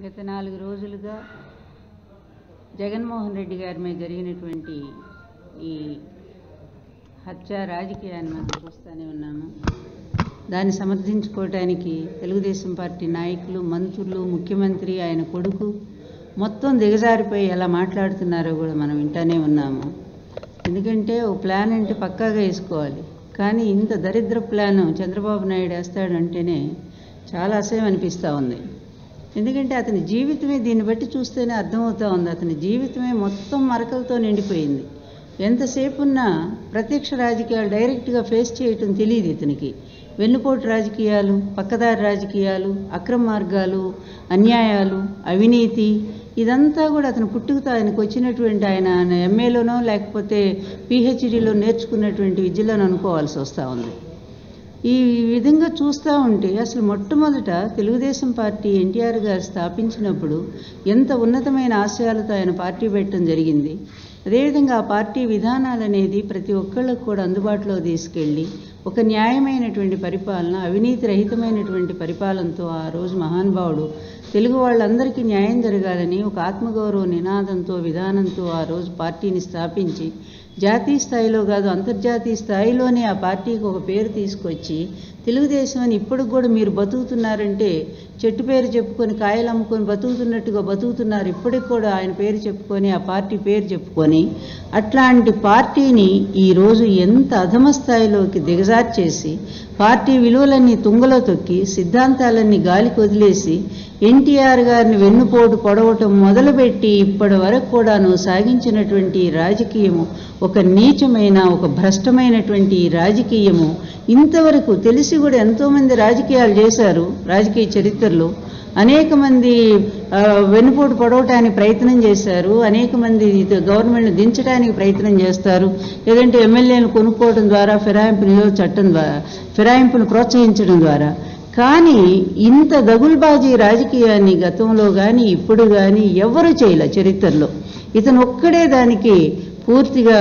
గత నాలుగు రోజులుగా జగన్మోహన్ రెడ్డి గారి మీద జరిగినటువంటి ఈ హత్య రాజకీయాన్ని మనం చూస్తూనే ఉన్నాము. దాన్ని సమర్థించుకోవటానికి తెలుగుదేశం పార్టీ నాయకులు మంత్రులు ముఖ్యమంత్రి ఆయన కొడుకు మొత్తం దిగజారిపోయి ఎలా మాట్లాడుతున్నారో కూడా మనం వింటానే ఉన్నాము. ఎందుకంటే ఓ ప్లాన్ అంటే పక్కాగా వేసుకోవాలి. కానీ ఇంత దరిద్ర ప్లాన్ చంద్రబాబు నాయుడు వేస్తాడంటేనే చాలా అసహ్యం అనిపిస్తూ ఉంది. ఎందుకంటే అతని జీవితమే దీన్ని బట్టి చూస్తేనే అర్థమవుతా ఉంది. అతని జీవితమే మొత్తం మరకలతో నిండిపోయింది. ఎంతసేపు ఉన్నా ప్రత్యక్ష రాజకీయాలు డైరెక్ట్గా ఫేస్ చేయటం తెలియదు ఇతనికి. వెన్నుపోటు రాజకీయాలు పక్కదారి రాజకీయాలు అక్రమ మార్గాలు అన్యాయాలు అవినీతి ఇదంతా కూడా అతను పుట్టుకతో ఆయనకు వచ్చినటువంటి ఆయన ఎంఏలోనో లేకపోతే పిహెచ్డీలో నేర్చుకున్నటువంటి విద్యలోనో అనుకోవాల్సి వస్తూ ఉంది. ఈ విధంగా చూస్తూ ఉంటే అసలు మొట్టమొదట తెలుగుదేశం పార్టీ ఎన్టీఆర్ గారు స్థాపించినప్పుడు ఎంత ఉన్నతమైన ఆశయాలతో ఆయన పార్టీ పెట్టడం జరిగింది. అదేవిధంగా ఆ పార్టీ విధానాలు అనేది ప్రతి ఒక్కళ్ళకు కూడా అందుబాటులో తీసుకెళ్ళి ఒక న్యాయమైనటువంటి పరిపాలన అవినీతి రహితమైనటువంటి పరిపాలనతో ఆ రోజు మహానుభావుడు తెలుగు వాళ్ళందరికీ న్యాయం జరగాలని ఒక ఆత్మగౌరవ నినాదంతో విధానంతో ఆ రోజు పార్టీని స్థాపించి జాతీయ స్థాయిలో కాదు అంతర్జాతీయ స్థాయిలోనే ఆ పార్టీకి ఒక పేరు తీసుకొచ్చి తెలుగుదేశం అని ఇప్పటికి కూడా మీరు బతుకుతున్నారంటే చెట్టు పేరు చెప్పుకొని కాయలు అమ్ముకొని బతుకుతున్నట్టుగా బతుకుతున్నారు. ఇప్పటికి కూడా ఆయన పేరు చెప్పుకొని ఆ పార్టీ పేరు చెప్పుకొని అట్లాంటి పార్టీని ఈరోజు ఎంత అధమ స్థాయిలోకి దిగజార్చేసి పార్టీ విలువలన్నీ తుంగలో తొక్కి సిద్ధాంతాలన్నీ గాలికి వదిలేసి ఎన్టీఆర్ గారిని వెన్నుపోటు పొడవటం మొదలుపెట్టి ఇప్పటి వరకు కూడాను సాగించినటువంటి రాజకీయము ఒక నీచమైన ఒక భ్రష్టమైనటువంటి రాజకీయము. ఇంతవరకు తెలిసి కూడా ఎంతోమంది రాజకీయాలు చేశారు. రాజకీయ చరిత్ర చరిత్రలో అనేక మంది వెన్నుపోటు పొడవటానికి ప్రయత్నం చేశారు. అనేక మంది గవర్నమెంట్ను గవర్నమెంట్ని దించడానికి ప్రయత్నం చేస్తారు. లేదంటే ఎమ్మెల్యేలు కొనుక్కోవడం ద్వారా ఫిరాయింపు నిరోధ చట్టం ద్వారా ఫిరాయింపును ప్రోత్సహించడం ద్వారా. కానీ ఇంత దగుల్బాజీ రాజకీయాన్ని గతంలో కానీ ఇప్పుడు కానీ ఎవరు చేయలే చరిత్రలో. ఇతను ఒక్కడే దానికి పూర్తిగా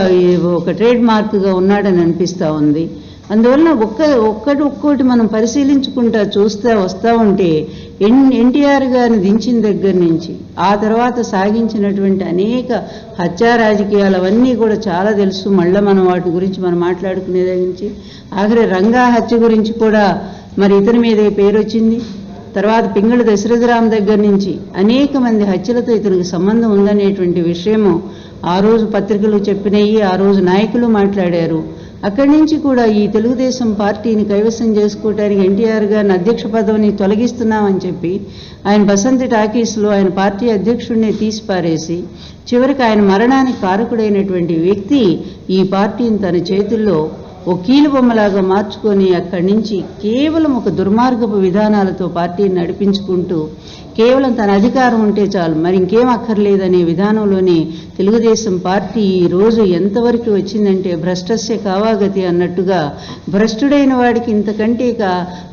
ఒక ట్రేడ్ మార్క్గా ఉన్నాడని అనిపిస్తూ ఉంది. అందువలన ఒక్క ఒక్కటి ఒక్కోటి మనం పరిశీలించుకుంటా చూస్తూ వస్తూ ఉంటే ఎన్ ఎన్టీఆర్ గారిని దించిన దగ్గర నుంచి ఆ తర్వాత సాగించినటువంటి అనేక హత్యా రాజకీయాలు అవన్నీ కూడా చాలా తెలుసు. మళ్ళీ మనం వాటి గురించి మనం మాట్లాడుకునే దగ్గర నుంచి. ఆఖరి రంగా హత్య గురించి కూడా మరి ఇతని మీదే పేరు వచ్చింది. తర్వాత పింగళి దశరథరామ్ దగ్గర నుంచి అనేక మంది హత్యలతో ఇతనికి సంబంధం ఉందనేటువంటి విషయము ఆ రోజు పత్రికలు చెప్పినాయి ఆ రోజు నాయకులు మాట్లాడారు. అక్కడి నుంచి కూడా ఈ తెలుగుదేశం పార్టీని కైవసం చేసుకోవడానికి ఎన్టీఆర్ గారిని అధ్యక్ష పదవిని తొలగిస్తున్నామని చెప్పి ఆయన బసంతి టాకీస్లో ఆయన పార్టీ అధ్యక్షుడిని తీసిపారేసి చివరికి ఆయన మరణానికి కారకుడైనటువంటి వ్యక్తి ఈ పార్టీని తన చేతుల్లో ఓ కీలుబొమ్మలాగా మార్చుకొని అక్కడి నుంచి కేవలం ఒక దుర్మార్గపు విధానాలతో పార్టీని నడిపించుకుంటూ కేవలం తన అధికారం ఉంటే చాలు. మరి ఇంకేం అక్కర్లేదనే విధానంలోనే తెలుగుదేశం పార్టీ ఈ రోజు ఎంతవరకు వచ్చిందంటే భ్రష్టస్య కావాగతి అన్నట్టుగా భ్రష్టుడైన వాడికి ఇంతకంటే ఇక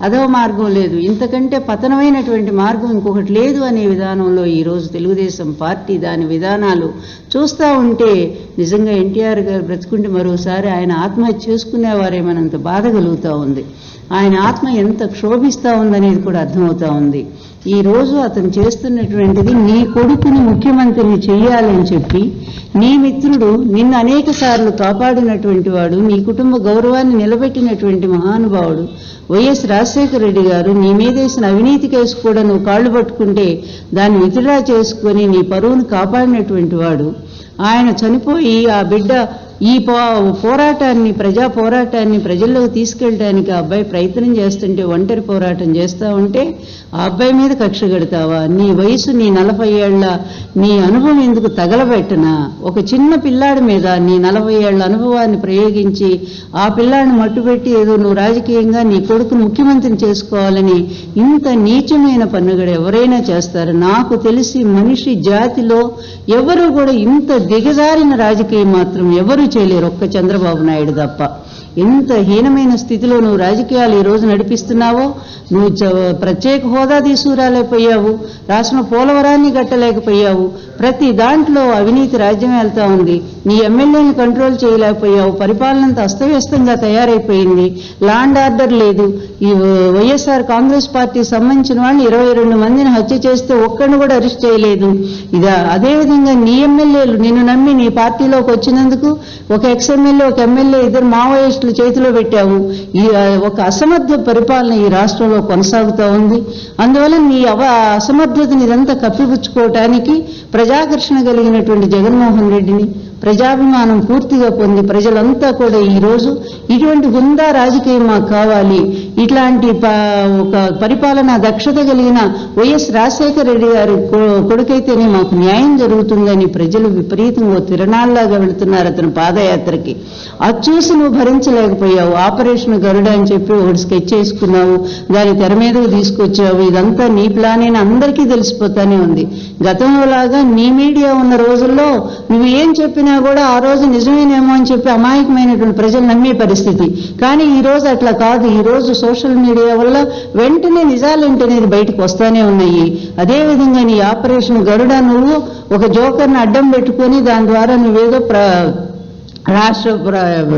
అధవ మార్గం లేదు. ఇంతకంటే పతనమైనటువంటి మార్గం ఇంకొకటి లేదు అనే విధానంలో ఈరోజు తెలుగుదేశం పార్టీ దాని విధానాలు. చూస్తూ ఉంటే నిజంగా ఎన్టీఆర్ గారు బ్రతుకుంటే మరోసారి ఆయన ఆత్మహత్య చేసుకునేవారేమనంత బాధ కలుగుతూ ఉంది. ఆయన ఆత్మ ఎంత క్షోభిస్తూ ఉందనేది కూడా అర్థమవుతా ఉంది. ఈ రోజు అతను చేస్తున్నటువంటిది నీ కొడుకుని ముఖ్యమంత్రిని చెయ్యాలని చెప్పి నీ మిత్రుడు నిన్ను అనేక సార్లు కాపాడినటువంటి వాడు నీ కుటుంబ గౌరవాన్ని నిలబెట్టినటువంటి మహానుభావుడు వైఎస్ రాజశేఖర రెడ్డి గారు నీ మీదేసిన అవినీతి కేసు కూడా నువ్వు కాళ్ళు పట్టుకుంటే దాన్ని విత్డ్రా చేసుకొని నీ పరువును కాపాడినటువంటి వాడు. ఆయన చనిపోయి ఆ బిడ్డ ఈ పో పోరాటాన్ని ప్రజా పోరాటాన్ని ప్రజల్లోకి తీసుకెళ్ళడానికి ఆ అబ్బాయి ప్రయత్నం చేస్తుంటే ఒంటరి పోరాటం చేస్తూ ఉంటే ఆ అబ్బాయి మీద కక్ష కడతావా? నీ వయసు నీ నలభై ఏళ్ళ నీ అనుభవం ఎందుకు తగలబెట్టనా? ఒక చిన్న పిల్లాడి మీద నీ నలభై ఏళ్ళ అనుభవాన్ని ప్రయోగించి ఆ పిల్లాడిని మట్టుపెట్టి ఏదో నువ్వు రాజకీయంగా నీ కొడుకును ముఖ్యమంత్రిని చేసుకోవాలని ఇంత నీచమైన పన్నుగడ ఎవరైనా చేస్తారు? నాకు తెలిసి మనిషి జాతిలో ఎవరు కూడా ఇంత దిగజారిన రాజకీయం మాత్రం ఎవరు చేయలేరు ఒక్క చంద్రబాబు నాయుడు తప్ప. ఎంత హీనమైన స్థితిలో నువ్వు రాజకీయాలు ఈ రోజు నడిపిస్తున్నావో నువ్వు చ- ప్రత్యేక హోదా తీసుకురాలేకపోయావు రాష్ట్రం పోలవరాన్ని కట్టలేకపోయావు ప్రతి దాంట్లో అవినీతి రాజ్యం వెళ్తా ఉంది నీ ఎమ్మెల్యేని కంట్రోల్ చేయలేకపోయావు పరిపాలనంత అస్తవ్యస్తంగా తయారైపోయింది లాండ్ ఆర్డర్ లేదు ఈ వైఎస్ఆర్ కాంగ్రెస్ పార్టీ సంబంధించిన వాళ్ళు ఇరవై రెండు మందిని హత్య చేస్తే ఒక్కడిని కూడా అరెస్ట్ చేయలేదు. ఇదా అదేవిధంగా నీ ఎమ్మెల్యేలు నిన్ను నమ్మి నీ పార్టీలోకి వచ్చినందుకు ఒక ఎక్స్ ఎమ్మెల్యే ఒక ఎమ్మెల్యే ఇద్దరు మావోయిస్టులు చేతిలో పెట్టావు. ఈ ఒక అసమర్థ పరిపాలన ఈ రాష్ట్రంలో కొనసాగుతూ ఉంది. అందువల్ల నీ అవ అసమర్థతని ఇదంతా కప్పిపుచ్చుకోవటానికి ప్రజాకర్షణ కలిగినటువంటి జగన్మోహన్ రెడ్డిని ప్రజాభిమానం పూర్తిగా పొంది ప్రజలంతా కూడా ఈ రోజు ఇటువంటి హుందా రాజకీయం మాకు కావాలి? ఇట్లాంటి ఒక పరిపాలన దక్షత కలిగిన వైఎస్ రాజశేఖర రెడ్డి గారి కొడుకైతేనే మాకు న్యాయం జరుగుతుందని ప్రజలు విపరీతంగా తిరణాల్లాగా వెళుతున్నారు అతను పాదయాత్రకి. అది చూసి నువ్వు భరించలేకపోయావు. ఆపరేషన్ గరుడ అని చెప్పి ఒకటి స్కెచ్ చేసుకున్నావు దాని తెర మీదకు తీసుకొచ్చావు. ఇదంతా నీ ప్లాన్ అందరికీ తెలిసిపోతానే ఉంది. గతంలోలాగా నీ మీడియా ఉన్న రోజుల్లో నువ్వు ఏం చెప్పినా కూడా ఆ రోజు నిజమేనేమో అని చెప్పి అమాయకమైనటువంటి ప్రజలు నమ్మే పరిస్థితి. కానీ ఈ రోజు అట్లా కాదు. ఈ రోజు సోషల్ మీడియా వల్ల వెంటనే నిజాలేంటనేది బయటకు వస్తానే ఉన్నాయి. అదేవిధంగా నీ ఆపరేషన్ గరుడ నువ్వు ఒక జోకర్ని అడ్డం పెట్టుకొని దాని ద్వారా నువ్వేదో ప్ర రాష్ట్ర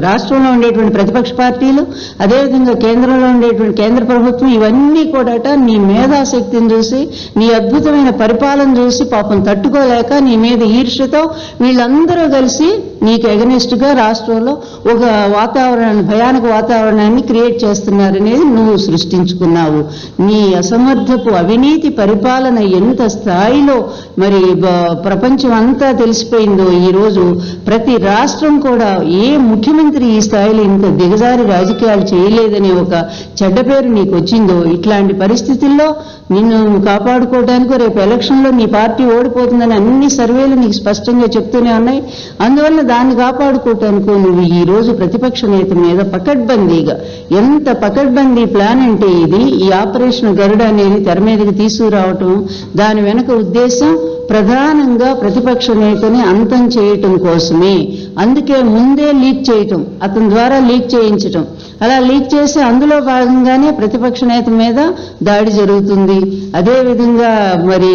రాష్ట్రంలో ఉండేటువంటి ప్రతిపక్ష పార్టీలు అదేవిధంగా కేంద్రంలో ఉండేటువంటి కేంద్ర ప్రభుత్వం ఇవన్నీ కూడాట నీ మేధాశక్తిని చూసి నీ అద్భుతమైన పరిపాలన చూసి పాపం తట్టుకోలేక నీ మీద ఈర్ష్యతో వీళ్ళందరూ కలిసి నీకు ఎగనెస్ట్గా రాష్ట్రంలో ఒక వాతావరణాన్ని భయానక వాతావరణాన్ని క్రియేట్ చేస్తున్నారనేది నువ్వు సృష్టించుకున్నావు. నీ అసమర్థపు అవినీతి పరిపాలన ఎంత స్థాయిలో మరి ప్రపంచం అంతా తెలిసిపోయిందో ఈ రోజు ప్రతి రాష్ట్రం కూడా ఏ ముఖ్యమంత్రి ఈ స్థాయిలో ఇంత దిగజారి రాజకీయాలు చేయలేదనే ఒక చెడ్డ పేరు నీకు వచ్చిందో? ఇట్లాంటి పరిస్థితుల్లో నిన్ను కాపాడుకోవడానికి రేపు ఎలక్షన్లో నీ పార్టీ ఓడిపోతుందని అన్ని సర్వేలు నీకు స్పష్టంగా చెప్తూనే ఉన్నాయి. అందువల్ల దాన్ని కాపాడుకోవటానికి నువ్వు ఈ రోజు ప్రతిపక్ష నేత మీద పకడ్బందీగా. ఎంత పకడ్బందీ ప్లాన్ అంటే ఇది? ఈ ఆపరేషన్ గరుడ అనేది తెర మీదకి తీసుకురావటం దాని వెనక ఉద్దేశం ప్రధానంగా ప్రతిపక్ష నేతని అంతం చేయటం కోసమే. అందుకే ముందే లీక్ చేయటం అతని ద్వారా లీక్ చేయించటం. అలా లీక్ చేసి అందులో భాగంగానే ప్రతిపక్ష నేత మీద దాడి జరుగుతుంది. అదేవిధంగా మరి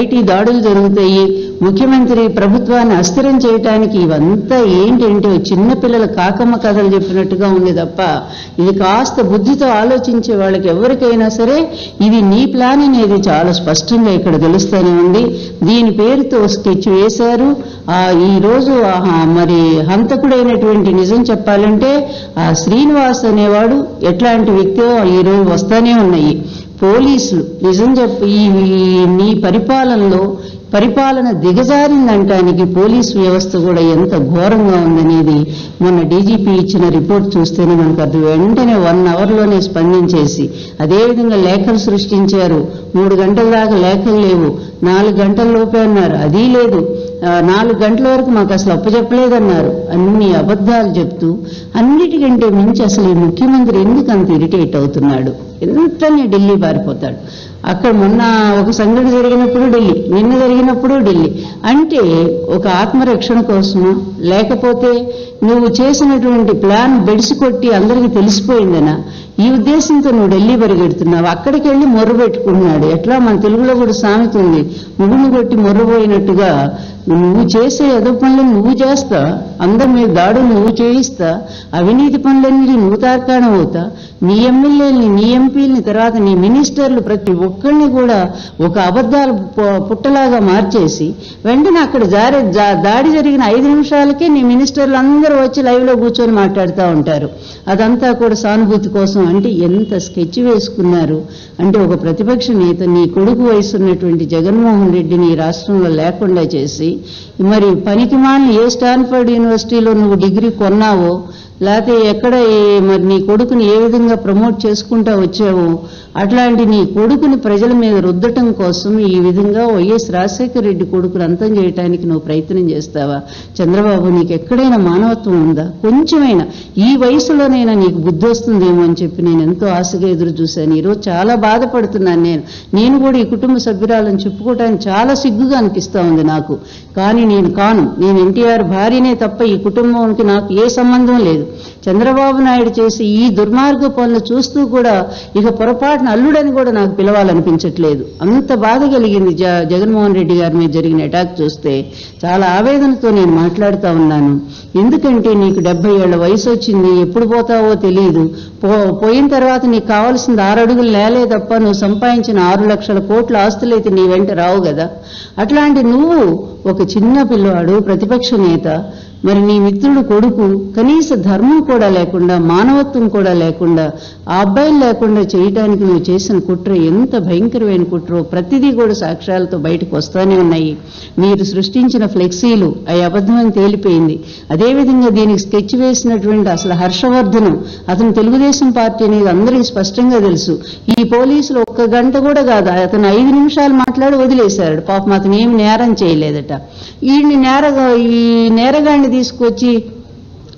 ఐటీ దాడులు జరుగుతాయి. ముఖ్యమంత్రి ప్రభుత్వాన్ని అస్థిరం చేయటానికి ఇవంతా ఏంటంటే చిన్నపిల్లల కాకమ్మ కథలు చెప్పినట్టుగా ఉంది తప్ప ఇది కాస్త బుద్ధితో ఆలోచించే వాళ్ళకి ఎవరికైనా సరే ఇది నీ ప్లాన్ అనేది చాలా స్పష్టంగా ఇక్కడ తెలుస్తూనే ఉంది. దీని పేరుతో స్కెచ్ వేశారు. ఆ ఈ రోజు మరి హంతకుడైనటువంటి నిజం చెప్పాలంటే ఆ శ్రీనివాస్ అనేవాడు ఎట్లాంటి వ్యక్తో ఈ రోజు వస్తానే ఉన్నాయి. పోలీసులు నిజం చెప్పి ఈ నీ పరిపాలనలో పరిపాలన దిగజారిందంటానికి పోలీసు వ్యవస్థ కూడా ఎంత ఘోరంగా ఉందనేది మొన్న డీజీపీ ఇచ్చిన రిపోర్ట్ చూస్తేనే మనకు అర్థం వెంటనే వన్ అవర్లోనే స్పందించేసి అదేవిధంగా లేఖలు సృష్టించారు. మూడు గంటల దాకా లేఖలు లేవు. నాలుగు గంటల లోపే అన్నారు. అది లేదు. నాలుగు గంటల వరకు మాకు అసలు అప్పచెప్పలేదన్నారు అన్ని అబద్ధాలు చెప్తూ అన్నిటికంటే మించి అసలు ఈ ముఖ్యమంత్రి ఎందుకు అంత ఇరిటేట్ అవుతున్నాడు? ఎంతనే ఢిల్లీ పారిపోతాడు? అక్కడ మొన్న ఒక సంఘటన జరిగినప్పుడు ఢిల్లీ నిన్న జరిగినప్పుడు ఢిల్లీ. అంటే ఒక ఆత్మరక్షణ కోసమా లేకపోతే నువ్వు చేసినటువంటి ప్లాన్ బెడిసి కొట్టి అందరికీ తెలిసిపోయిందనా? ఈ ఉద్దేశంతో నువ్వు ఢిల్లీ పరిగెడుతున్నావు. అక్కడికి వెళ్ళి మొర్ర పెట్టుకున్నాడు. ఎట్లా? మన తెలుగులో కూడా సామెత ఉంది. ముగును కొట్టి మొర్రపోయినట్టుగా నువ్వు చేసే ఎదో పనులు నువ్వు చేస్తా. అందరి మీద దాడు నువ్వు చేయిస్తా. అవినీతి పనులన్నీ నువ్వు తార్కాణం అవుతా. నీ ఎమ్మెల్యేని నీ ఎంపీలని తర్వాత నీ మినిస్టర్లు ప్రతి ఒక్కరిని కూడా ఒక అబద్ధాలు పుట్టలాగా మార్చేసి వెంటనే అక్కడ జారే దాడి జరిగిన ఐదు నిమిషాలకే నీ మినిస్టర్లు అందరూ వచ్చి లైవ్లో కూర్చొని మాట్లాడుతూ ఉంటారు. అదంతా కూడా సానుభూతి కోసం అంటే ఎంత స్కెచ్ వేసుకున్నారు. అంటే ఒక ప్రతిపక్ష నేత నీ కొడుకు వయసు ఉన్నటువంటి జగన్మోహన్ రెడ్డిని ఈ రాష్ట్రంలో లేకుండా చేసి మరి పనికిమాలిన ఏ స్టాన్ఫర్డ్ యూనివర్సిటీలో నువ్వు డిగ్రీ కొన్నావో లేకపోతే ఎక్కడ మరి నీ కొడుకుని ఏ విధంగా ప్రమోట్ చేసుకుంటా వచ్చావో అట్లాంటి నీ కొడుకుని ప్రజల మీద రుద్దటం కోసం ఈ విధంగా వైఎస్ రాజశేఖర రెడ్డి కొడుకుని అంతం చేయడానికి నువ్వు ప్రయత్నం చేస్తావా? చంద్రబాబు నీకు ఎక్కడైనా మానవత్వం ఉందా? కొంచెమైనా. ఈ వయసులోనైనా నీకు బుద్ధి వస్తుందేమో అని చెప్పి నేను ఎంతో ఆశగా ఎదురు చూశాను. ఈరోజు చాలా బాధపడుతున్నాను నేను. నేను కూడా ఈ కుటుంబ సభ్యురాలను చెప్పుకోవడానికి చాలా సిగ్గుగా అనిపిస్తా ఉంది నాకు. కానీ నేను కాను. నేను ఎన్టీఆర్ భార్యనే తప్ప ఈ కుటుంబానికి నాకు ఏ సంబంధం లేదు. చంద్రబాబు నాయుడు చేసి ఈ దుర్మార్గ పనులు చూస్తూ కూడా ఇక పొరపాటున అల్లుడని కూడా నాకు పిలవాలనిపించట్లేదు. అంత బాధ కలిగింది జ జగన్మోహన్ రెడ్డి గారి మీద జరిగిన అటాక్ చూస్తే చాలా ఆవేదనతో నేను మాట్లాడుతూ ఉన్నాను. ఎందుకంటే నీకు డెబ్బై ఏళ్ళ వయసు వచ్చింది ఎప్పుడు పోతావో తెలియదు పో పోయిన తర్వాత నీకు కావాల్సింది ఆరు అడుగులు నేలే తప్ప నువ్వు సంపాదించిన ఆరు లక్షల కోట్ల ఆస్తులైతే నీ వెంట రావు కదా. అట్లాంటి నువ్వు ఒక చిన్న పిల్లవాడు ప్రతిపక్ష నేత మరి నీ మిత్రుడు కొడుకు కనీస ధర్మం కూడా లేకుండా మానవత్వం కూడా లేకుండా ఆ అబ్బాయిలు లేకుండా చేయటానికి నువ్వు చేసిన కుట్ర ఎంత భయంకరమైన కుట్రో ప్రతిదీ కూడా సాక్ష్యాలతో బయటకు వస్తానే ఉన్నాయి. మీరు సృష్టించిన ఫ్లెక్సీలు అవి అబద్ధమని తేలిపోయింది. అదేవిధంగా దీనికి స్కెచ్ వేసినటువంటి అసలు హర్షవర్ధను అతను తెలుగుదేశం పార్టీ అనేది అందరికీ స్పష్టంగా తెలుసు. ఈ పోలీసులు ఒక్క గంట కూడా కాదు అతను ఐదు నిమిషాలు మాట్లాడి వదిలేశాడు. పాపం అతను ఏమి నేరం చేయలేదట. ఈ నేరగా ఈ నేరగాన్ని తీసుకొచ్చి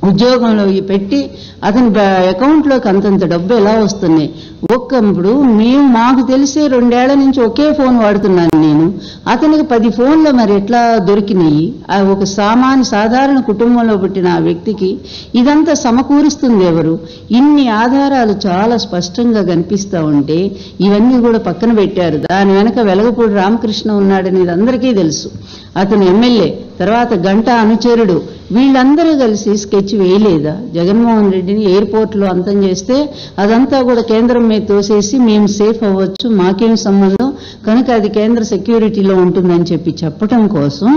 ఉద్యోగంలో పెట్టి అతని అకౌంట్లోకి అంతంత డబ్బు ఎలా వస్తున్నాయి? ఒక్కప్పుడు మేము మాకు తెలిసే రెండేళ్ళ నుంచి ఒకే ఫోన్ వాడుతున్నాను నేను. అతనికి పది ఫోన్లు మరి ఎట్లా దొరికినాయి? ఆ ఒక సామాన్య సాధారణ కుటుంబంలో పుట్టిన ఆ వ్యక్తికి ఇదంతా సమకూరుస్తుంది ఎవరు? ఇన్ని ఆధారాలు చాలా స్పష్టంగా కనిపిస్తా ఉంటే ఇవన్నీ కూడా పక్కన పెట్టారు. దాని వెనక వెలగపూడి రామకృష్ణ ఉన్నాడనేది అందరికీ తెలుసు. అతను ఎమ్మెల్యే తర్వాత గంట అనుచరుడు వీళ్ళందరూ కలిసి స్కెచ్ వేయలేదా? జగన్మోహన్ రెడ్డిని ఎయిర్పోర్ట్లో అంతం చేస్తే అదంతా కూడా కేంద్రం మీద తోసేసి మేము సేఫ్ అవ్వచ్చు మాకేం సంబంధం? కనుక అది కేంద్ర సెక్యూరిటీలో ఉంటుందని చెప్పి చెప్పటం కోసం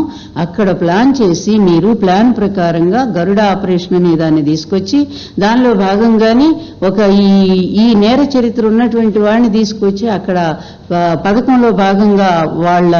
అక్కడ ప్లాన్ చేసి మీరు ప్లాన్ ప్రకారంగా గరుడ ఆపరేషన్ అనే దాన్ని తీసుకొచ్చి దానిలో భాగంగానే ఒక ఈ ఈ నేర చరిత్ర ఉన్నటువంటి వాడిని తీసుకొచ్చి అక్కడ పథకంలో భాగంగా వాళ్ళ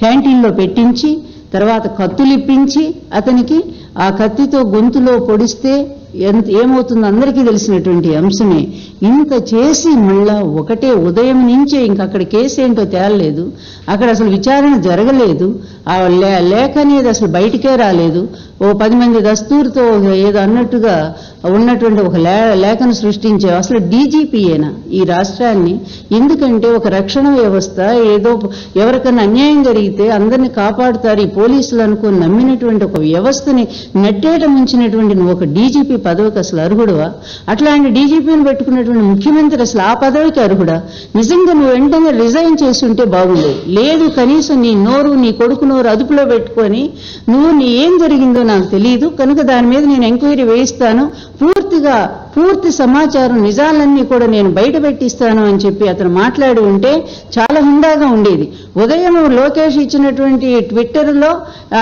క్యాంటీన్లో పెట్టించి తర్వాత కత్తులు ఇప్పించి అతనికి ఆ కత్తితో గొంతులో పొడిస్తే ఎంత ఏమవుతుందో అందరికీ తెలిసినటువంటి అంశమే. ఇంత చేసి మళ్ళా ఒకటే ఉదయం నుంచే ఇంక అక్కడ కేసు ఏంటో తేలలేదు. అక్కడ అసలు విచారణ జరగలేదు. ఆ లే- లేఖ అనేది అసలు బయటికే రాలేదు. ఓ పది మంది దస్తూరుతో ఏదో అన్నట్టుగా ఉన్నటువంటి ఒక లే- లేఖను సృష్టించే అసలు డీజీపీయేనా ఈ రాష్ట్రాన్ని? ఎందుకంటే ఒక రక్షణ వ్యవస్థ ఏదో ఎవరికైనా అన్యాయం జరిగితే అందరిని కాపాడుతారు. ఈ పోలీసులు అనుకుని నమ్మినటువంటి ఒక వ్యవస్థని నెట్టేట ముంచినటువంటి నువ్వు ఒక డీజీపీ పదవికి అసలు అర్హుడువా? అట్లాంటి డీజీపీని పెట్టుకున్నటువంటి ముఖ్యమంత్రి అసలు ఆ పదవికి అర్హుడా? నిజంగా నువ్వు వెంటనే రిజైన్ చేసి ఉంటే బాగుండేది. లేదు కనీసం నీ నోరు నీ కొడుకు నోరు అదుపులో పెట్టుకొని నువ్వు నీ ఏం జరిగిందో నాకు తెలియదు కనుక దాని మీద నేను ఎంక్వైరీ వేయిస్తాను. పూర్తిగా పూర్తి సమాచారం నిజాలన్నీ కూడా నేను బయట పెట్టిస్తాను అని చెప్పి అతను మాట్లాడి ఉంటే చాలా హుందాగా ఉండేది. ఉదయం లోకేష్ ఇచ్చినటువంటి ట్విట్టర్లో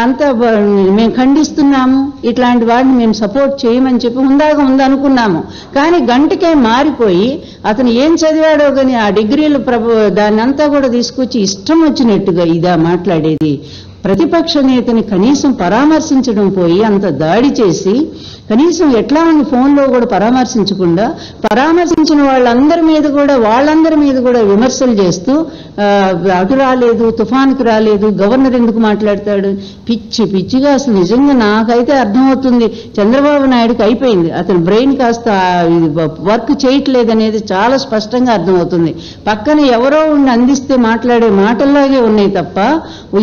అంతా మేము ఖండిస్తున్నాము. ఇట్లాంటి వాడిని మేము సపోర్ట్ చేయమని చెప్పి ఉందాగా ఉందనుకున్నాము. కానీ గంటకే మారిపోయి అతను ఏం చదివాడో కానీ ఆ డిగ్రీలు ప్రభు దాన్ని అంతా కూడా తీసుకొచ్చి ఇష్టం వచ్చినట్టుగా ఇదా మాట్లాడేది. ప్రతిపక్ష నేతని కనీసం పరామర్శించడం పోయి అంత దాడి చేసి కనీసం ఎట్లా అని ఫోన్లో కూడా పరామర్శించకుండా పరామర్శించిన వాళ్ళందరి మీద కూడా వాళ్ళందరి మీద కూడా విమర్శలు చేస్తూ అటు రాలేదు తుఫాన్కి రాలేదు గవర్నర్ ఎందుకు మాట్లాడతాడు? పిచ్చి పిచ్చిగా అసలు నిజంగా నాకైతే అర్థమవుతుంది. చంద్రబాబు నాయుడుకి అయిపోయింది. అతని బ్రెయిన్ కాస్త వర్క్ చేయట్లేదు అనేది చాలా స్పష్టంగా అర్థమవుతుంది. పక్కన ఎవరో ఉండి అందిస్తే మాట్లాడే మాటల్లాగే ఉన్నాయి తప్ప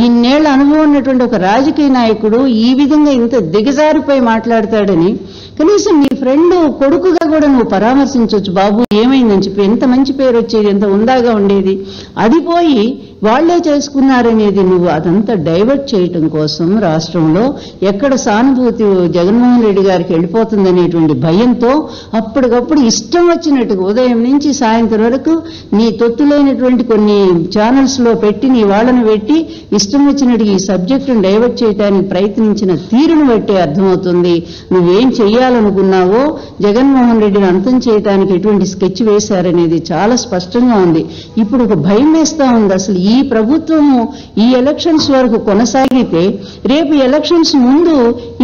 ఇన్నేళ్ళ అనుభవం ఉన్నటువంటి ఒక రాజకీయ నాయకుడు ఈ విధంగా ఇంత దిగజారిపోయి మాట్లాడతాడని కనీసం నీ ఫ్రెండ్ కొడుకుగా కూడా నువ్వు పరామర్శించవచ్చు. బాబు ఏమైందని చెప్పి ఎంత మంచి పేరు వచ్చేది ఎంత ఉందాగా ఉండేది. అది పోయి వాళ్ళే చేసుకున్నారనేది నువ్వు అదంతా డైవర్ట్ చేయటం కోసం రాష్ట్రంలో ఎక్కడ సానుభూతి జగన్మోహన్ రెడ్డి గారికి వెళ్ళిపోతుందనేటువంటి భయంతో అప్పటికప్పుడు ఇష్టం వచ్చినట్టుగా ఉదయం నుంచి సాయంత్రం వరకు నీ తొత్తులైనటువంటి కొన్ని ఛానల్స్లో పెట్టి నీ వాళ్ళని పెట్టి ఇష్టం వచ్చినట్టు ఈ సబ్జెక్టును డైవర్ట్ చేయడానికి ప్రయత్నించిన తీరును బట్టి అర్థమవుతుంది. నువ్వేం చేయాలనుకున్నావో జగన్మోహన్ రెడ్డిని అంతం చేయడానికి ఎటువంటి స్కెచ్ వేశారనేది చాలా స్పష్టంగా ఉంది. ఇప్పుడు ఒక భయం వేస్తా ఉంది అసలు ఈ ప్రభుత్వము ఈ ఎలక్షన్స్ వరకు కొనసాగితే రేపు ఎలక్షన్స్ ముందు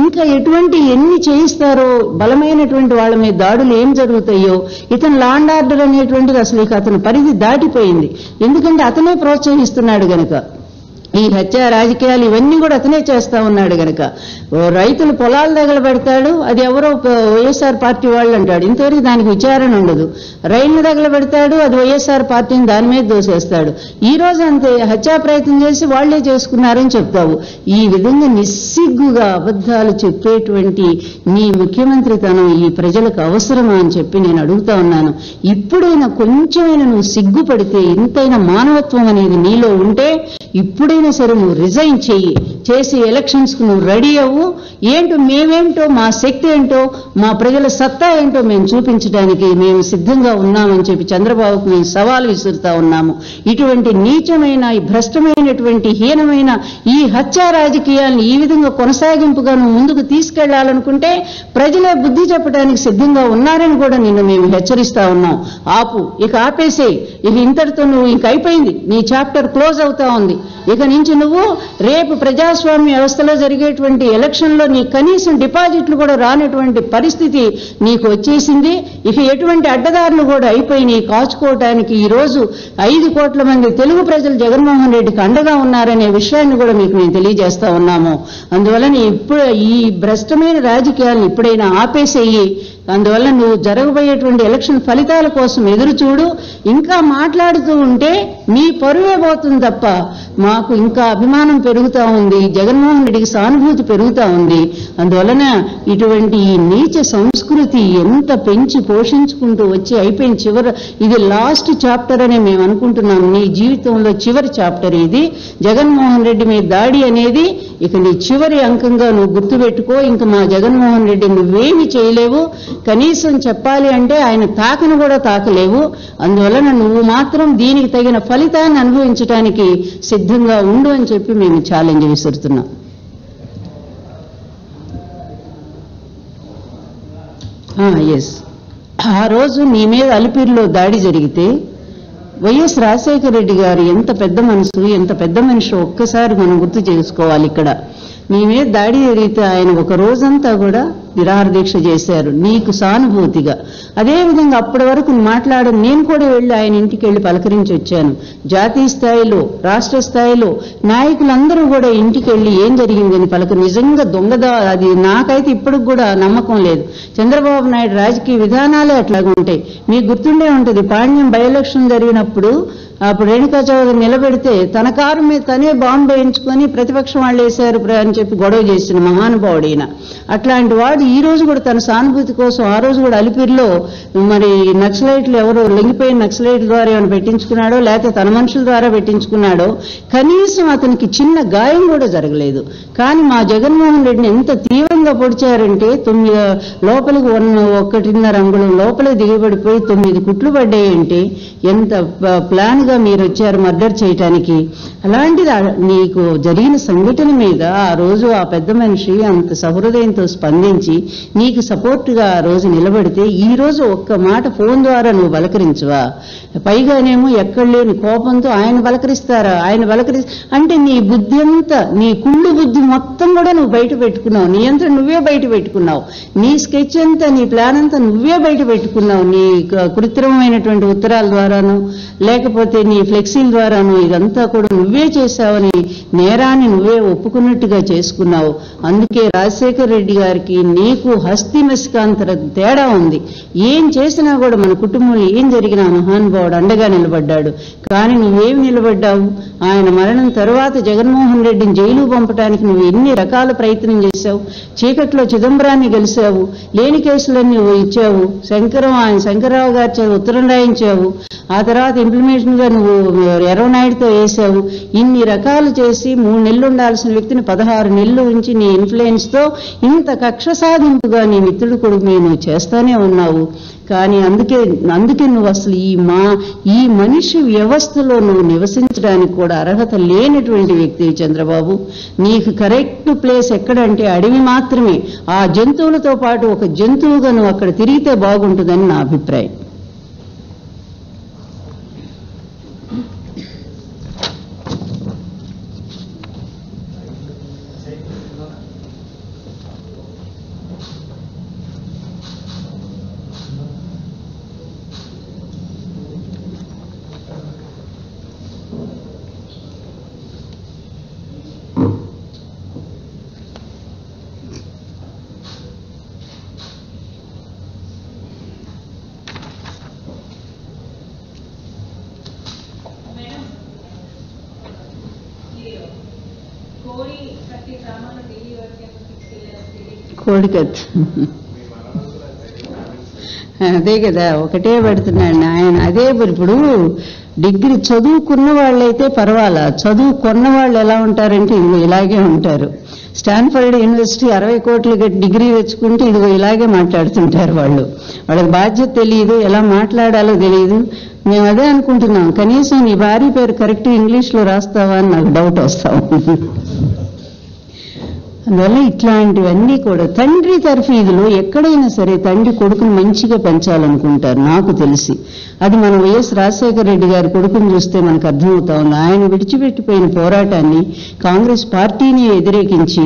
ఇంకా ఎటువంటి ఎన్ని చేయిస్తారో బలమైనటువంటి వాళ్ళ మీద దాడులు ఏం జరుగుతాయో ఇతను లాండ్ ఆర్డర్ అనేటువంటిది అసలు ఇక అతని పరిధి దాటిపోయింది. ఎందుకంటే అతనే ప్రోత్సహిస్తున్నాడు గనక. ఈ హత్య రాజకీయాలు ఇవన్నీ కూడా అతనే చేస్తా ఉన్నాడు గనక. ఓ రైతులు పొలాలు దగ్గర పెడతాడు అది ఎవరో వైఎస్ఆర్ పార్టీ వాళ్ళు అంటాడు. ఇంతవరకు దానికి విచారణ ఉండదు. రైళ్ళు దగ్గర పెడతాడు అది వైఎస్ఆర్ పార్టీని దాని మీద దోసేస్తాడు. ఈ రోజు అంతే హత్యా ప్రయత్నం చేసి వాళ్ళే చేసుకున్నారని చెప్తావు. ఈ విధంగా నిస్సిగ్గుగా అబద్ధాలు చెప్పేటువంటి నీ ముఖ్యమంత్రితనం ఈ ప్రజలకు అవసరమా అని చెప్పి నేను అడుగుతా ఉన్నాను. ఇప్పుడైనా కొంచెమైనా నువ్వు సిగ్గుపడితే ఇంతైనా మానవత్వం అనేది నీలో ఉంటే ఇప్పుడైనా సరే నువ్వు రిజైన్ చెయ్యి. చేసి ఎలక్షన్స్కు నువ్వు రెడీ అవ్వు. ఏంటో మేమేంటో మా శక్తి ఏంటో మా ప్రజల సత్తా ఏంటో మేము చూపించడానికి మేము సిద్ధంగా ఉన్నామని చెప్పి చంద్రబాబుకు మేము సవాల్ విసురుతా ఉన్నాము. ఇటువంటి నీచమైన ఈ భ్రష్టమైనటువంటి హీనమైన ఈ హత్యా రాజకీయాలను ఈ విధంగా కొనసాగింపుగా నువ్వు ముందుకు తీసుకెళ్ళాలనుకుంటే ప్రజలే బుద్ధి చెప్పడానికి సిద్ధంగా ఉన్నారని కూడా నిన్ను మేము హెచ్చరిస్తా ఉన్నాం. ఆపు ఇక ఆపేసే ఇక ఇంతటితో నువ్వు ఇంక అయిపోయింది. నీ చాప్టర్ క్లోజ్ అవుతా ఉంది. ఇక నుంచి నువ్వు రేపు ప్రజాస్వామ్య వ్యవస్థలో జరిగేటువంటి ఎలక్షన్లో నీ కనీసం డిపాజిట్లు కూడా రానటువంటి పరిస్థితి నీకు వచ్చేసింది. ఇక ఎటువంటి అడ్డదారులు కూడా అయిపోయినాయి కాచుకోవటానికి ఈరోజు ఐదు కోట్ల మంది తెలుగు ప్రజలు జగన్మోహన్ రెడ్డికి అండగా ఉన్నారనే విషయాన్ని కూడా మీకు మేము తెలియజేస్తా ఉన్నాము. అందువలన ఇప్పుడు ఈ భ్రష్టమైన రాజకీయాలను ఇప్పుడైనా ఆపేసేయి. అందువల్ల నువ్వు జరగబోయేటువంటి ఎలక్షన్ ఫలితాల కోసం ఎదురు చూడు ఇంకా మాట్లాడుతూ ఉంటే మీ పరువే పోతుంది తప్ప మాకు ఇంకా అభిమానం పెరుగుతా ఉంది జగన్మోహన్ రెడ్డికి సానుభూతి పెరుగుతా ఉంది. అందువలన ఇటువంటి ఈ నీచ సంస్కృతి ఎంత పెంచి పోషించుకుంటూ వచ్చి అయిపోయిన చివరి ఇది లాస్ట్ చాప్టర్ అని మేము అనుకుంటున్నాం. నీ జీవితంలో చివరి చాప్టర్ ఇది. జగన్మోహన్ రెడ్డి మీద దాడి అనేది ఇక నీ చివరి అంకంగా నువ్వు గుర్తుపెట్టుకో. ఇంకా మా జగన్మోహన్ రెడ్డి నువ్వేమి చేయలేవు. కనీసం చెప్పాలి అంటే ఆయన తాకను కూడా తాకలేవు. అందువలన నువ్వు మాత్రం దీనికి తగిన ఫలితాన్ని అనుభవించడానికి సిద్ధంగా ఉండు అని చెప్పి మేము ఛాలెంజ్ విసురుతున్నాం. ఎస్ ఆ రోజు నీ మీద అలిపిరిలో దాడి జరిగితే వైఎస్ రాజశేఖర రెడ్డి గారు ఎంత పెద్ద మనసు ఎంత పెద్ద మనిషి ఒక్కసారి మనం గుర్తు చేసుకోవాలి ఇక్కడ. నీ మీద దాడి జరిగితే ఆయన ఒక రోజంతా కూడా నిరాహార దీక్ష చేశారు. నీకు సానుభూతిగా. అదేవిధంగా అప్పటి వరకు మాట్లాడడం నేను కూడా వెళ్ళి ఆయన ఇంటికి వెళ్ళి పలకరించి వచ్చాను. జాతీయ స్థాయిలో రాష్ట్ర స్థాయిలో నాయకులందరూ కూడా ఇంటికి వెళ్ళి ఏం జరిగిందని పలక నిజంగా దొంగదా అది నాకైతే ఇప్పటికి కూడా నమ్మకం లేదు. చంద్రబాబు నాయుడు రాజకీయ విధానాలే అట్లాగా ఉంటాయి మీకు గుర్తుండే ఉంటుంది పాండ్యం బై ఎలక్షన్ జరిగినప్పుడు అప్పుడు రేణుకా చౌదరి నిలబెడితే తన కారు మీద తనే బాంబు వేయించుకొని ప్రతిపక్షం వాళ్ళు వేశారు అని చెప్పి గొడవ చేసిన మహానుభావుడు ఈయన అట్లాంటి వాడు ఈ రోజు కూడా తన సానుభూతి కోసం ఆ రోజు కూడా అలిపిరిలో మరి నక్సలైట్లు ఎవరో లొంగిపోయిన నక్సలైట్ల ద్వారా ఏమైనా పెట్టించుకున్నాడో లేకపోతే తన మనుషుల ద్వారా పెట్టించుకున్నాడో కనీసం అతనికి చిన్న గాయం కూడా జరగలేదు. కానీ మా జగన్మోహన్ రెడ్డిని ఎంత తీవ్రంగా పొడిచారంటే తొమ్మిది లోపలికి ఉన్న ఒకటిన్నర అంగుళం లోపలికి దిగబడిపోయి తొమ్మిది కుట్లు పడ్డాయంటే ఎంత ప- ప్లాన్ గా మీరు వచ్చారు మర్డర్ చేయటానికి. అలాంటిది నీకు జరిగిన సంఘటన మీద ఆ రోజు ఆ పెద్ద మనిషి అంత సహృదయంతో స్పందించి నీకు సపోర్ట్గా ఆ రోజు నిలబడితే ఈ రోజు ఒక్క మాట ఫోన్ ద్వారా నువ్వు బలకరించవా? పైగానేమో ఎక్కడ లేని కోపంతో ఆయన బలకరిస్తారా? ఆయన బలకరి అంటే నీ బుద్ధి అంతా నీ కుళ్ళు బుద్ధి మొత్తం కూడా నువ్వు బయట పెట్టుకున్నావు. నీ అంతా నువ్వే బయట పెట్టుకున్నావు. నీ స్కెచ్ అంతా నీ ప్లాన్ అంతా నువ్వే బయట పెట్టుకున్నావు. నీ కృత్రిమమైనటువంటి ఉత్తరాల ద్వారాను లేకపోతే నీ ఫ్లెక్సీల ద్వారాను ఇదంతా కూడా నువ్వే చేశావని నేరాన్ని నువ్వే ఒప్పుకున్నట్టుగా చేసుకున్నావు. అందుకే రాజశేఖర్ రెడ్డి గారికి నీకు హస్తి మెస్కాంతర తేడా ఉంది. ఏం చేసినా కూడా మన కుటుంబంలో ఏం జరిగినా మహానుభావుడు అండగా నిలబడ్డాడు. కానీ నువ్వేమి నిలబడ్డావు? ఆయన మరణం తర్వాత జగన్మోహన్ రెడ్డిని జైలు పంపడానికి నువ్వు ఎన్ని రకాల ప్రయత్నం చేశావు? చీకట్లో చిదంబరాన్ని గెలిచావు. లేని కేసులన్నీ నువ్వు ఇచ్చావు. శంకరం ఆయన శంకరరావు గారి ఉత్తరం రాయించావు. ఆ తర్వాత ఇంప్లిమేషన్ గా నువ్వు ఎర్రనాయుడుతో వేసావు. ఇన్ని రకాలు చేసి మూడు నెలలు ఉండాల్సిన వ్యక్తిని పదహారు నెలలు ఉంచి నీ ఇన్ఫ్లుయెన్స్తో ఇంత కక్ష సాధింపుగా నీ మిత్రుడు కొడుకు నేను చేస్తానే ఉన్నావు. కానీ అందుకే అందుకే నువ్వు అసలు ఈ మా ఈ మనిషి వ్యవస్థలో నువ్వు నివసించడానికి కూడా అర్హత లేనటువంటి వ్యక్తి చంద్రబాబు. నీకు కరెక్ట్ ప్లేస్ ఎక్కడంటే అడవి మాత్రమే. ఆ జంతువులతో పాటు ఒక జంతువుగా నువ్వు అక్కడ తిరిగితే బాగుంటుందని నా అభిప్రాయం. తీసుకెళ్ళారు అదే కదా ఒకటే పెడుతున్నాడు ఆయన అదే ఇప్పుడు డిగ్రీ చదువుకున్న వాళ్ళైతే పర్వాలా? చదువుకున్న వాళ్ళు ఎలా ఉంటారంటే ఇదిగో ఇలాగే ఉంటారు. స్టాన్ఫర్డ్ యూనివర్సిటీ అరవై కోట్లు కట్టి డిగ్రీ తెచ్చుకుంటే ఇదిగో ఇలాగే మాట్లాడుతుంటారు వాళ్ళు. వాళ్ళకి బాధ్యత తెలియదు ఎలా మాట్లాడాలో తెలియదు మేము అదే అనుకుంటున్నాం. కనీసం నీ భార్య పేరు కరెక్ట్ ఇంగ్లీష్లో రాస్తావా అని నాకు డౌట్ వస్తాం అందువల్ల ఇట్లాంటివన్నీ కూడా తండ్రి తర్ఫీదులో ఎక్కడైనా సరే తండ్రి కొడుకును మంచిగా పెంచాలనుకుంటారు నాకు తెలిసి. అది మన వైఎస్ రాజశేఖర రెడ్డి గారి కొడుకుని చూస్తే మనకు అర్థమవుతా ఉంది. ఆయన విడిచిపెట్టిపోయిన పోరాటాన్ని కాంగ్రెస్ పార్టీని వ్యతిరేకించి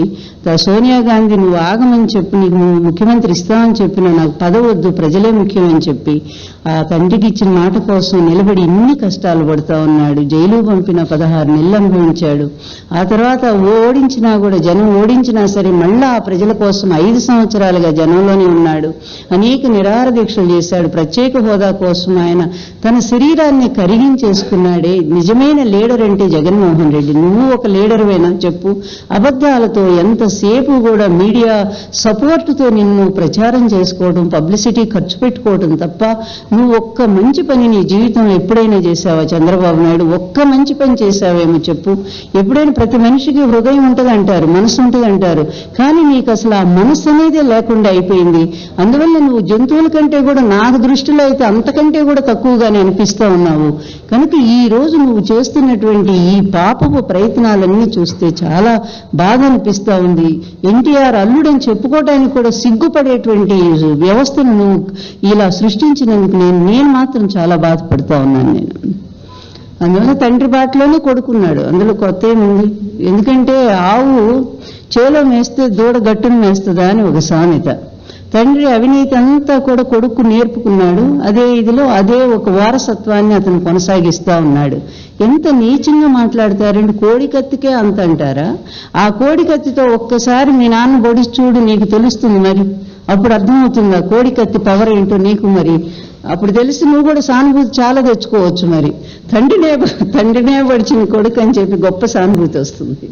సోనియా గాంధీ నువ్వు ఆగమని చెప్పి నీకు నువ్వు ముఖ్యమంత్రి ఇస్తామని చెప్పిన నాకు పదవద్దు ప్రజలే ముఖ్యమని చెప్పి ఆ తండ్రికి ఇచ్చిన మాట కోసం నిలబడి ఇన్ని కష్టాలు పడుతూ ఉన్నాడు. జైలు పంపిన పదహారు నెలలు అనుభవించాడు. ఆ తర్వాత ఓడించినా కూడా జనం ఓడించినా సరే మళ్ళా ఆ ప్రజల కోసం ఐదు సంవత్సరాలుగా జనంలోనే ఉన్నాడు. అనేక నిరాహార దీక్షలు చేశాడు. ప్రత్యేక హోదా కోసం ఆయన తన శరీరాన్ని కరిగించేసుకున్నాడే. నిజమైన లీడర్ అంటే జగన్మోహన్ రెడ్డి. నువ్వు ఒక లీడర్వేనా? చెప్పు. అబద్ధాలతో ఎంతసేపు కూడా మీడియా సపోర్టుతో నిన్ను ప్రచారం చేసుకోవడం పబ్లిసిటీ ఖర్చు పెట్టుకోవడం తప్ప నువ్వు ఒక్క మంచి పని నీ జీవితంలో ఎప్పుడైనా చేశావా చంద్రబాబు నాయుడు ఒక్క మంచి పని చేసావేమో చెప్పు. ఎప్పుడైనా ప్రతి మనిషికి హృదయం ఉంటుంది అంటారు మనసు ఉంటుంది అంటారు కానీ నీకు అసలు ఆ మనసు అనేదే లేకుండా అయిపోయింది. అందువల్ల నువ్వు జంతువుల కంటే కూడా నాకు దృష్టిలో అయితే అంతకంటే కూడా తక్కువగానే అనిపిస్తూ ఉన్నావు. కనుక ఈ రోజు నువ్వు చేస్తున్నటువంటి ఈ పాపపు ప్రయత్నాలన్నీ చూస్తే చాలా బాధ అనిపిస్తా ఉంది. ఎన్టీఆర్ అల్లుడని చెప్పుకోవడానికి కూడా సిగ్గుపడేటువంటి వ్యవస్థను నువ్వు ఇలా సృష్టించినందుకు నేను నేను మాత్రం చాలా బాధపడుతా ఉన్నాను నేను. అందువల్ల తండ్రి బాటలోనే కొడుకున్నాడు. అందులో కొత్త ఏముంది ఎందుకంటే ఆవు చేలో మేస్తే దూడ గట్టును మేస్తుందా అని ఒక సామెత. తండ్రి అవినీతి అంతా కూడా కొడుకు నేర్పుకున్నాడు. అదే ఇదిలో అదే ఒక వారసత్వాన్ని అతను కొనసాగిస్తా ఉన్నాడు. ఎంత నీచంగా మాట్లాడతారండి కోడికత్తికే అంత అంటారా? ఆ కోడికత్తితో ఒక్కసారి మీ నాన్న బొడి చూడు నీకు తెలుస్తుంది మరి. అప్పుడు అర్థమవుతుంది ఆ కోడికత్తి పవర్ ఏంటో నీకు మరి. అప్పుడు తెలిసి నువ్వు కూడా సానుభూతి చాలా తెచ్చుకోవచ్చు మరి. తండ్రినే తండ్రినే పడిచిన కొడుకు అని చెప్పి గొప్ప సానుభూతి వస్తుంది.